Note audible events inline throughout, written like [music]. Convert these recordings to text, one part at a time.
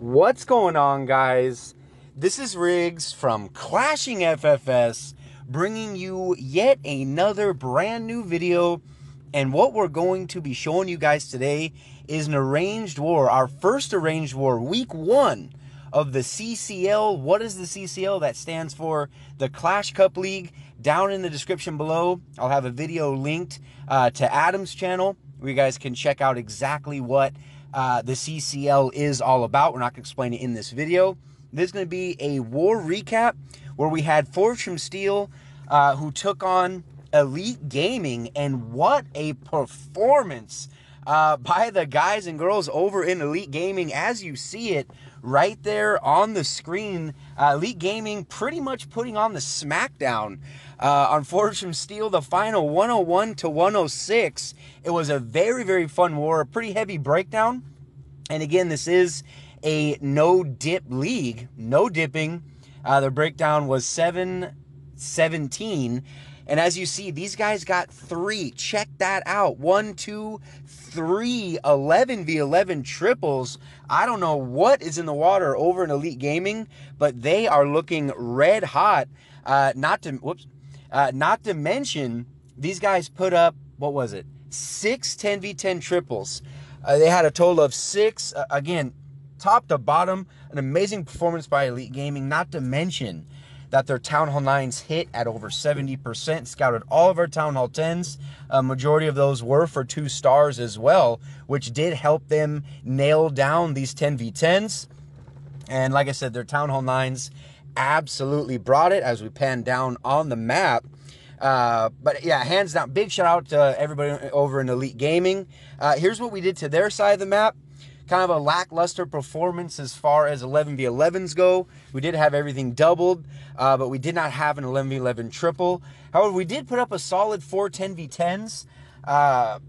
What's going on, guys? This is Riggs from Clashing FFS bringing you yet another brand new video. And what we're going to be showing you guys today is an arranged war, our first arranged war, week one of the CCL. What is the CCL? That stands for the Clash Cup League. Down in the description below, I'll have a video linked uh, to Adam's channel where you guys can check out exactly what uh, the CCL is all about. We're not going to explain it in this video. This is going to be a war recap where we had Forged from Steel uh, who took on Elite Gaming, and what a performance uh, by the guys and girls over in Elite Gaming as you see it right there on the screen. Uh, Elite Gaming pretty much putting on the smackdown uh, on Forged from Steel, the final 101 to 106. It was a very, very fun war, a pretty heavy breakdown. And again, this is a no dip league, no dipping. Uh, the breakdown was 7 17. And as you see, these guys got three. Check that out. One, two, three, 11 v 11 triples. I don't know what is in the water over in Elite Gaming, but they are looking red hot. Uh, not to, whoops, uh, not to mention, these guys put up, what was it? Six 10 v 10 triples. Uh, they had a total of six. Uh, again, top to bottom, an amazing performance by Elite Gaming, not to mention that their Town Hall 9s hit at over 70%. Scouted all of our Town Hall 10s. A majority of those were for two stars as well, which did help them nail down these 10v10s. And like I said, their Town Hall 9s absolutely brought it as we pan down on the map. Uh, but yeah, hands down, big shout out to everybody over in Elite Gaming. Uh, here's what we did to their side of the map kind of a lackluster performance as far as 11v11s go. We did have everything doubled, uh, but we did not have an 11v11 triple. However, we did put up a solid 4 10v10s. Uh,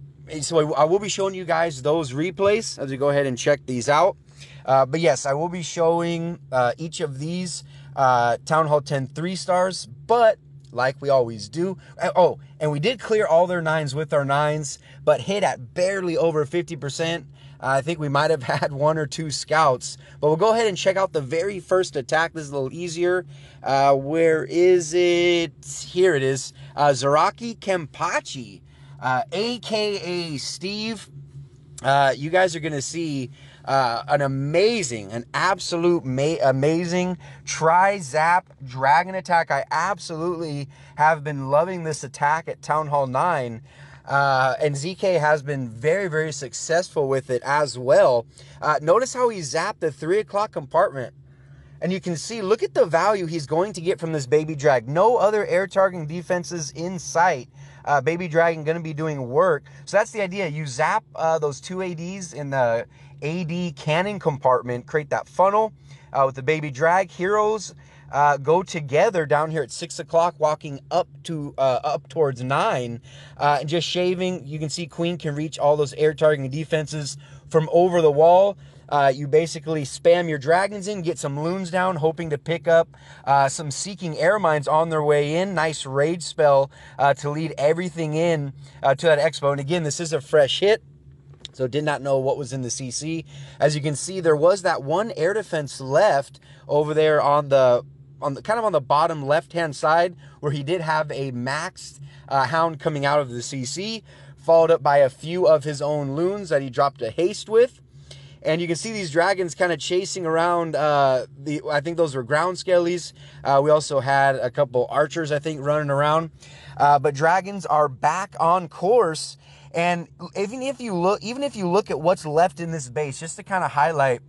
so I will be showing you guys those replays as we go ahead and check these out. Uh, but yes, I will be showing uh, each of these uh, Town Hall 10 three stars, but like we always do. Uh, oh, and we did clear all their nines with our nines, but hit at barely over 50%. I think we might have [laughs] had one or two scouts, but we'll go ahead and check out the very first attack. This is a little easier. Uh, where is it? Here it is. Uh, Zaraki Kenpachi, uh, aka Steve. Uh, you guys are going to see uh, an amazing, an absolute ma- amazing tri zap dragon attack. I absolutely have been loving this attack at Town Hall 9. Uh, and ZK has been very, very successful with it as well. Uh, notice how he zapped the three o'clock compartment. And you can see, look at the value he's going to get from this Baby Drag. No other air targeting defenses in sight. Uh, Baby Dragon going to be doing work. So that's the idea. You zap uh, those two ADs in the AD cannon compartment, create that funnel uh, with the Baby Drag. Heroes uh, go together down here at six o'clock, walking up to uh, up towards nine, uh, and just shaving. You can see Queen can reach all those air targeting defenses from over the wall. Uh, you basically spam your dragons in, get some loons down, hoping to pick up uh, some seeking air mines on their way in. Nice rage spell uh, to lead everything in uh, to that expo. And again, this is a fresh hit. So did not know what was in the CC. As you can see, there was that one air defense left over there on the on the kind of on the bottom left hand side where he did have a maxed uh, hound coming out of the CC, followed up by a few of his own loons that he dropped a haste with. And you can see these dragons kind of chasing around. Uh, the I think those were ground skellies. Uh, we also had a couple archers, I think, running around. Uh, but dragons are back on course. And even if you look, even if you look at what's left in this base, just to kind of highlight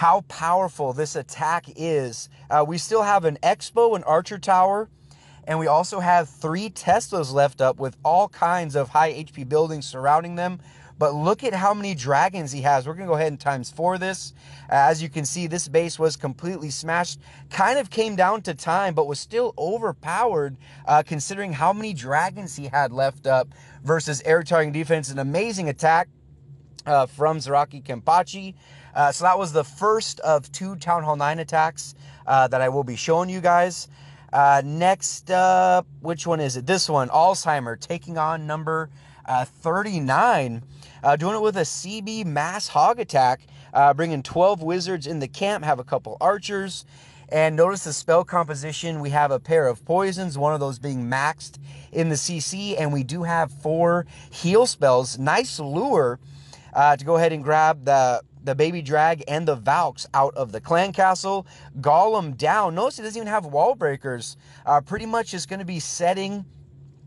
how powerful this attack is. Uh, we still have an Expo and Archer Tower, and we also have three Teslas left up with all kinds of high HP buildings surrounding them. But look at how many dragons he has. We're going to go ahead and times four this. As you can see, this base was completely smashed. Kind of came down to time, but was still overpowered uh, considering how many dragons he had left up versus air targeting defense. An amazing attack uh, from Zaraki Kenpachi. Uh, so that was the first of two Town Hall 9 attacks uh, that I will be showing you guys. Uh, next up, which one is it? This one, Alzheimer, taking on number uh, 39. Uh, doing it with a CB mass hog attack. Uh, bringing 12 wizards in the camp, have a couple archers. And notice the spell composition. We have a pair of poisons, one of those being maxed in the CC. And we do have four heal spells. Nice lure uh, to go ahead and grab the the baby drag and the Valks out of the clan castle. Golem down. Notice he doesn't even have wall breakers. Uh, pretty much is going to be setting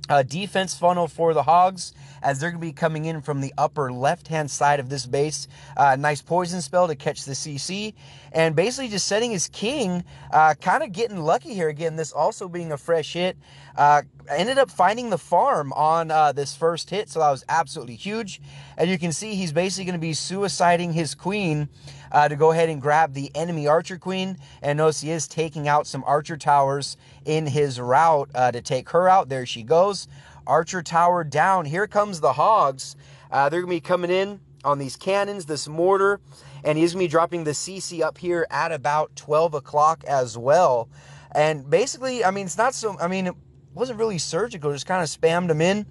a defense funnel for the Hogs as they're going to be coming in from the upper left-hand side of this base. Uh, nice poison spell to catch the CC. And basically just setting his king, uh, kind of getting lucky here again. This also being a fresh hit. Uh, ended up finding the farm on uh, this first hit, so that was absolutely huge. And you can see he's basically going to be suiciding his queen uh, to go ahead and grab the enemy archer queen. And notice he is taking out some archer towers in his route uh, to take her out. There she goes. Archer tower down. Here comes the hogs. Uh, they're going to be coming in on these cannons, this mortar, and he's going to be dropping the CC up here at about 12 o'clock as well. And basically, I mean, it's not so, I mean, it wasn't really surgical, just kind of spammed them in.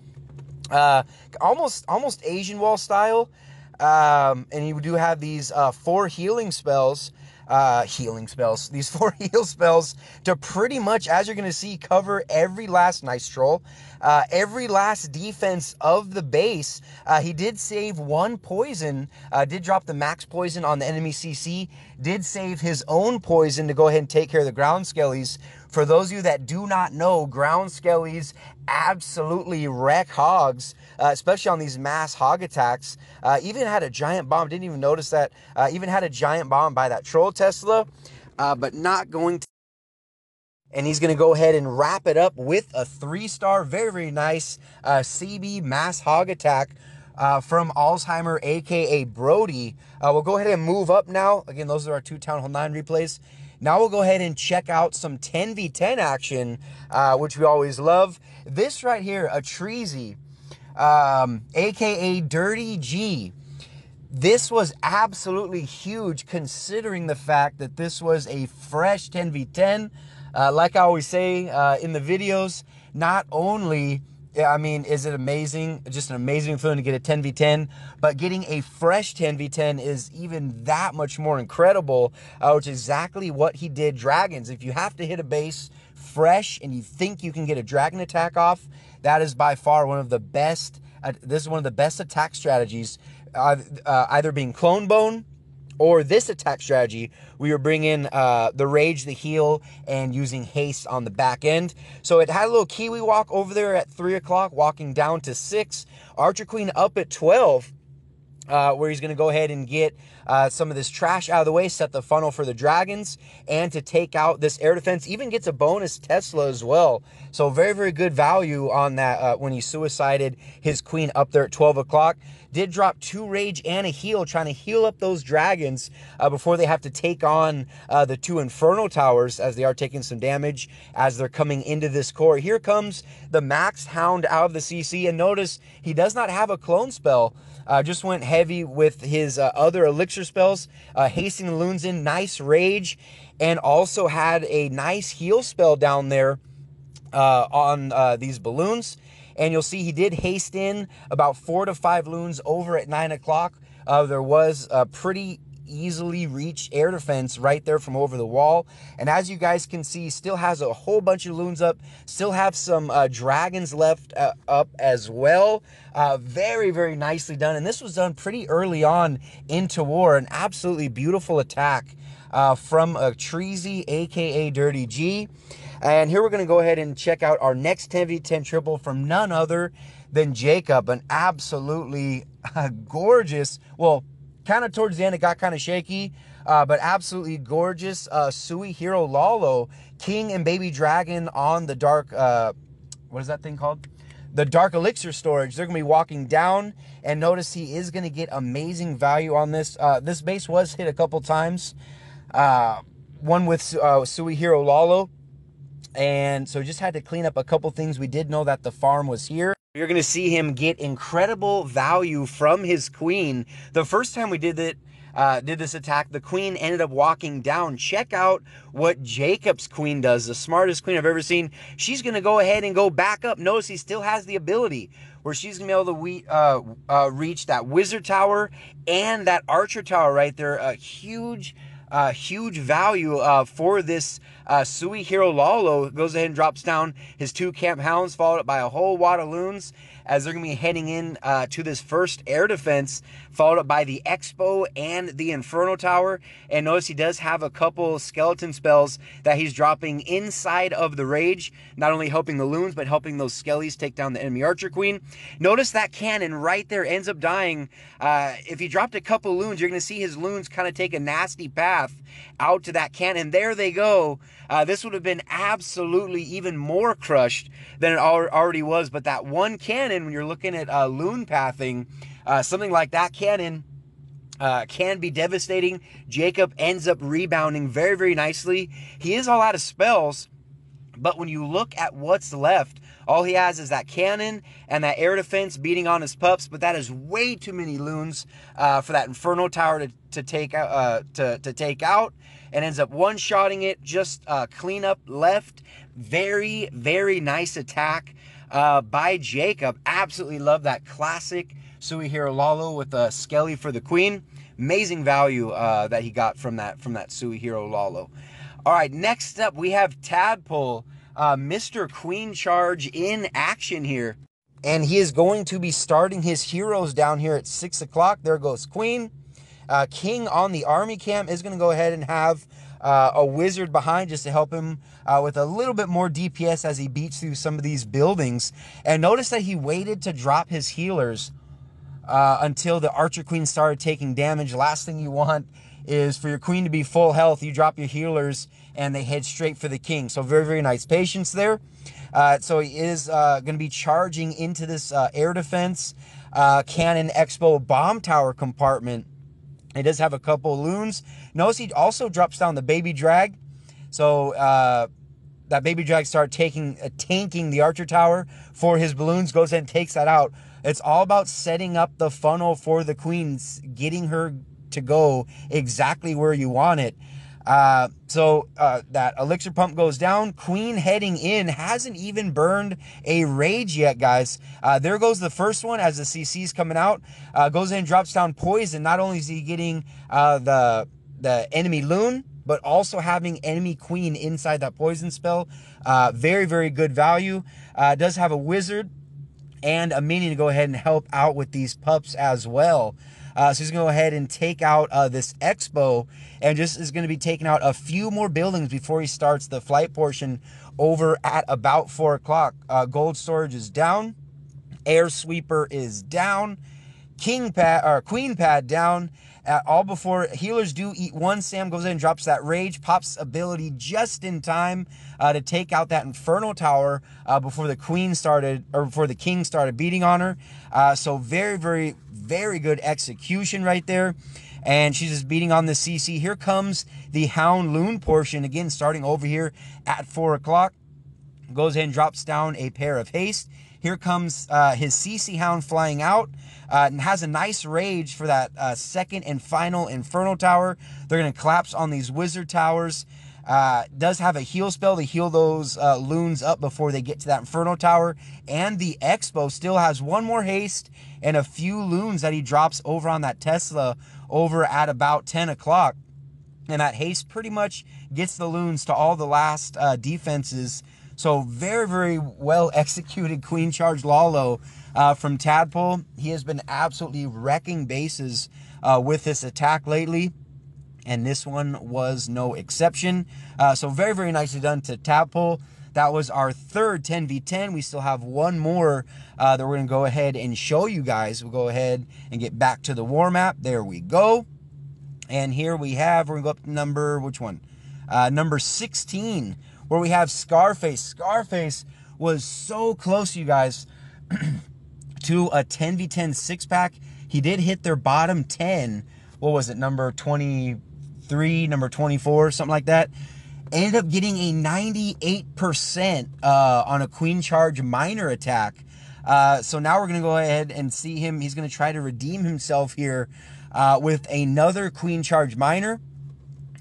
Uh, almost, almost Asian wall style. Um, and you do have these uh, four healing spells uh, healing spells, these [laughs] four heal spells to pretty much, as you're going to see, cover every last nice troll, uh, every last defense of the base. Uh, he did save one poison, uh, did drop the max poison on the enemy CC, did save his own poison to go ahead and take care of the ground skellies. For those of you that do not know, ground skellies absolutely wreck hogs, uh, especially on these mass hog attacks. Uh, even had a giant bomb, didn't even notice that. Uh, even had a giant bomb by that troll Tesla, uh, but not going to. And he's going to go ahead and wrap it up with a three star, very, very nice uh, CB mass hog attack. Uh, from Alzheimer, aka Brody. we'll go ahead and move up now. Again, those are our two Town Hall 9 replays. Now we'll go ahead and check out some 10v10 action, uh, which we always love. This right here, a Treasy, um, aka Dirty G. This was absolutely huge considering the fact that this was a fresh 10v10. Uh, like I always say uh, in the videos, not only yeah, I mean, is it amazing? Just an amazing feeling to get a 10v10, but getting a fresh 10v10 is even that much more incredible, uh, which is exactly what he did Dragons. If you have to hit a base fresh and you think you can get a Dragon attack off, that is by far one of the best, uh, this is one of the best attack strategies, uh, uh either being Clone Bone, or this attack strategy, we were bringing uh, the Rage, the Heal, and using Haste on the back end. So it had a little Kiwi walk over there at 3 o'clock, walking down to 6. Archer Queen up at 12, uh, where he's going to go ahead and get uh, some of this trash out of the way, set the funnel for the Dragons, and to take out this air defense. Even gets a bonus Tesla as well. So very, very good value on that uh, when he suicided his Queen up there at 12 o'clock did drop two rage and a heal, trying to heal up those dragons uh, before they have to take on uh, the two Inferno towers as they are taking some damage as they're coming into this core. Here comes the max hound out of the CC, and notice he does not have a clone spell. Uh, just went heavy with his uh, other elixir spells, uh, hasting the loons in, nice rage, and also had a nice heal spell down there uh, on uh, these balloons. And you'll see he did haste in about four to five loons over at nine o'clock. Uh, there was a pretty easily reach air defense right there from over the wall. And as you guys can see, still has a whole bunch of loons up, still have some uh, dragons left uh, up as well. Uh, very, very nicely done. And this was done pretty early on into war. An absolutely beautiful attack uh, from a Treasy, aka Dirty G. And here we're going to go ahead and check out our next 10v10 triple from none other than Jacob. An absolutely uh, gorgeous, well, kind of towards the end, it got kind of shaky, uh, but absolutely gorgeous uh, Sui Hero Lalo, King and Baby Dragon on the dark, uh, what is that thing called? The Dark Elixir storage. They're to be walking down, and notice he is to get amazing value on this. Uh, this base was hit a couple times. Uh, one with uh, Sui Hero Lalo and so just had to clean up a couple things. We did know that the farm was here. You're going to see him get incredible value from his queen. The first time we did it, uh, did this attack, the queen ended up walking down. Check out what Jacob's queen does, the smartest queen I've ever seen. She's going to go ahead and go back up. Notice he still has the ability. where she's going to be able to we, uh, uh, reach that Wizard Tower and that Archer Tower right there. A huge uh, huge value uh, for this uh, Sui Hero Lalo. Goes ahead and drops down his two camp hounds, followed up by a whole wad of loons as they're going to be heading in uh, to this first air defense, followed up by the Expo and the Inferno Tower. And notice he does have a couple skeleton spells that he's dropping inside of the Rage, not only helping the loons, but helping those skellies take down the enemy Archer Queen. Notice that cannon right there ends up dying. Uh, if he dropped a couple loons, you're going to see his loons kind of take a nasty path out to that cannon. There they go. Uh, this would have been absolutely even more crushed than it already was. But that one cannon, when you're looking at uh, loon pathing, uh, something like that cannon. Uh, can be devastating. Jacob ends up rebounding very, very nicely. He is all out of spells, but when you look at what's left, all he has is that cannon and that air defense beating on his pups, but that is way too many loons uh, for that Inferno Tower to, to take out, uh, to, to take out and ends up one-shotting it, just uh, clean up left. Very, very nice attack uh, by Jacob. Absolutely love that classic Sui Hero Lalo with a Skelly for the Queen. Amazing value uh, that he got from that from that Sui Hero Lalo. All right, next up we have Tadpole, uh, Mr. Queen Charge in action here. And he is going to be starting his heroes down here at 6 o'clock. There goes Queen. Uh, King on the army camp is going to go ahead and have uh, a wizard behind just to help him uh, with a little bit more DPS as he beats through some of these buildings. And notice that he waited to drop his healers uh, until the archer queen started taking damage. Last thing you want is for your queen to be full health. You drop your healers and they head straight for the king. So very, very nice patience there. Uh, so he is uh, going to be charging into this uh, air defense uh, cannon expo bomb tower compartment it does have a couple loons. Notice he also drops down the baby drag. So uh, that baby drag start taking uh, tanking the archer tower for his balloons, goes and takes that out. It's all about setting up the funnel for the queens, getting her to go exactly where you want it. Uh, so uh, that elixir pump goes down. Queen heading in hasn't even burned a rage yet, guys. Uh, there goes the first one as the CC's coming out. Uh, goes in drops down poison. Not only is he getting uh, the the enemy loon, but also having enemy queen inside that poison spell. Uh, very very good value. does have a wizard and a minion to go ahead and help out with these pups as well. Uh, so he's going to go ahead and take out uh, this expo and just is going to be taking out a few more buildings before he starts the flight portion over at about 4 o'clock. Uh, gold storage is down. Air sweeper is down. King pad or queen pad down. at all before healers do eat one. Sam goes in and drops that rage, pops ability just in time uh, to take out that inferno tower uh, before the queen started or before the king started beating on her. Uh, so very, very, very good execution right there. And she's just beating on the CC. Here comes the Hound Loon portion again, starting over here at four o'clock. Goes and drops down a pair of haste. Here comes uh, his CC Hound flying out uh, and has a nice rage for that uh, second and final Inferno Tower. They're going to collapse on these Wizard Towers. Uh, does have a heal spell to heal those uh, loons up before they get to that Inferno Tower. And the Expo still has one more haste and a few loons that he drops over on that Tesla over at about 10 o'clock. And that haste pretty much gets the loons to all the last uh, defenses so very, very well executed Queen Charge Lalo uh, from Tadpole. He has been absolutely wrecking bases uh, with this attack lately. And this one was no exception. Uh, so very, very nicely done to Tadpole. That was our third 10v10. We still have one more uh, that we're going to go ahead and show you guys. We'll go ahead and get back to the war map. There we go. And here we have, we're going to go up to number, which one? Uh, number 16 where we have Scarface. Scarface was so close, you guys, [clears throat] to a 10v10 six pack. He did hit their bottom 10. What was it, number 23, number 24, something like that. Ended up getting a 98% uh, on a Queen Charge minor attack. Uh, so now we're going to go ahead and see him. He's going to try to redeem himself here uh, with another Queen Charge minor.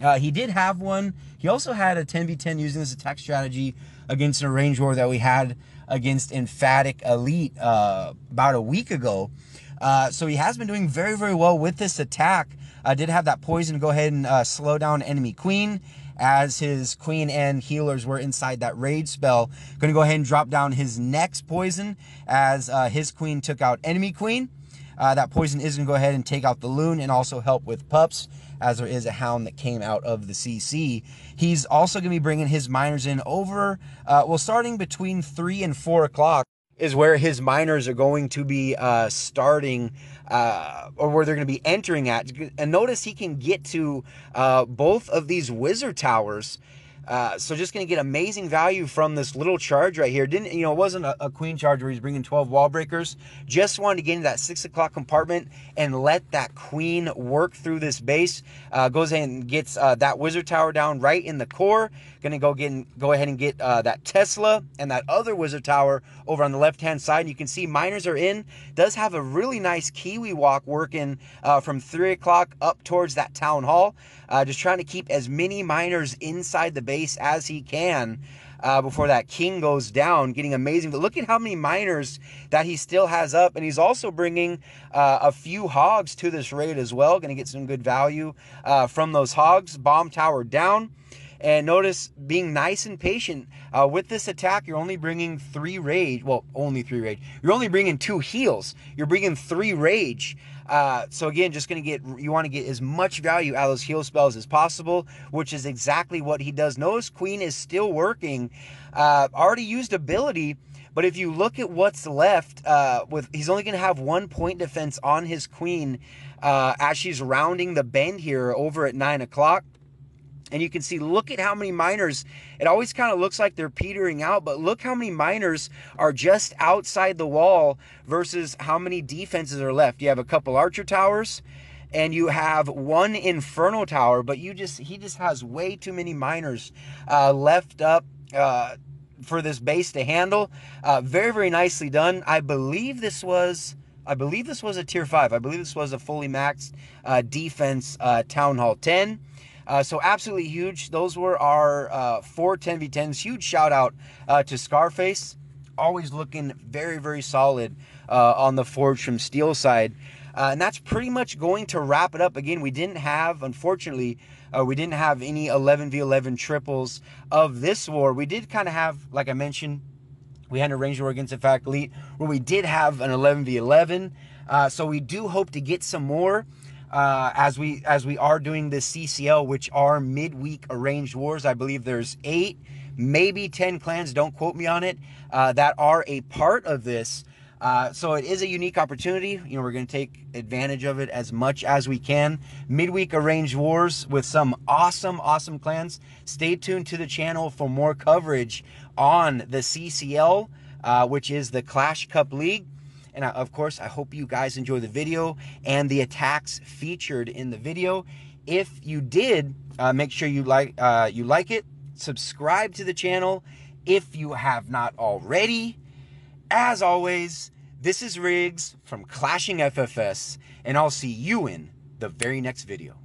Uh, he did have one. He also had a 10v10 using this attack strategy against an arrange war that we had against Emphatic Elite uh, about a week ago. Uh, so he has been doing very, very well with this attack. Uh, did have that poison go ahead and uh, slow down enemy queen as his queen and healers were inside that rage spell. Going to go ahead and drop down his next poison as uh, his queen took out enemy queen. Uh, that poison is to go ahead and take out the loon and also help with pups as there is a hound that came out of the CC. He's also going to be bringing his miners in over, uh, well, starting between 3 and 4 o'clock is where his miners are going to be uh, starting uh, or where they're going to be entering at. And notice he can get to uh, both of these wizard towers uh, so just going to get amazing value from this little charge right here. Didn't you know? It wasn't a, a, queen charge where he's bringing 12 wall breakers. Just wanted to get into that six o'clock compartment and let that queen work through this base. Uh, goes ahead and gets uh, that wizard tower down right in the core. Going to go get and, go ahead and get uh, that Tesla and that other wizard tower over on the left hand side. You can see miners are in. Does have a really nice Kiwi walk working uh, from three o'clock up towards that town hall. Uh, just trying to keep as many miners inside the base as he can. Uh, before that king goes down, getting amazing. But look at how many miners that he still has up, and he's also bringing uh, a few hogs to this raid as well. Going to get some good value uh, from those hogs. Bomb tower down. And notice being nice and patient uh, with this attack, you're only bringing three rage. Well, only three rage. You're only bringing two heals. You're bringing three rage. Uh, so again, just going to get, you want to get as much value out of those heal spells as possible, which is exactly what he does. Notice Queen is still working. Uh, already used ability, but if you look at what's left, uh, with he's only going to have one point defense on his Queen uh, as she's rounding the bend here over at 9 o'clock. And you can see, look at how many miners, it always kind of looks like they're petering out, but look how many miners are just outside the wall versus how many defenses are left. You have a couple archer towers and you have one inferno tower, but you just, he just has way too many miners uh, left up. Uh, for this base to handle. Uh, very, very nicely done. I believe this was, I believe this was a tier five. I believe this was a fully maxed uh, defense uh, Town Hall 10. Uh, so absolutely huge. Those were our uh, four 10v10s. Huge shout out uh, to Scarface. Always looking very, very solid uh, on the Forge from Steel side. Uh, and that's pretty much going to wrap it up. Again, we didn't have, unfortunately, uh, we didn't have any 11v11 triples of this war. We did kind of have, like I mentioned, we had a arranged war against Emphatic Elite where we did have an 11v11. so we do hope to get some more uh, as we as we are doing the CCL, which are midweek arranged wars. I believe there's eight, maybe ten clans. Don't quote me on it. Uh, that are a part of this. Uh, so it is a unique opportunity. You know, we're going to take advantage of it as much as we can. Midweek arranged wars with some awesome, awesome clans. Stay tuned to the channel for more coverage on the CCL, uh, which is the Clash Cup League. And I, of course, I hope you guys enjoy the video and the attacks featured in the video. If you did, uh, make sure you like uh, you like it, subscribe to the channel if you have not already. As always, this is Riggs from Clashing FFS, and I'll see you in the very next video.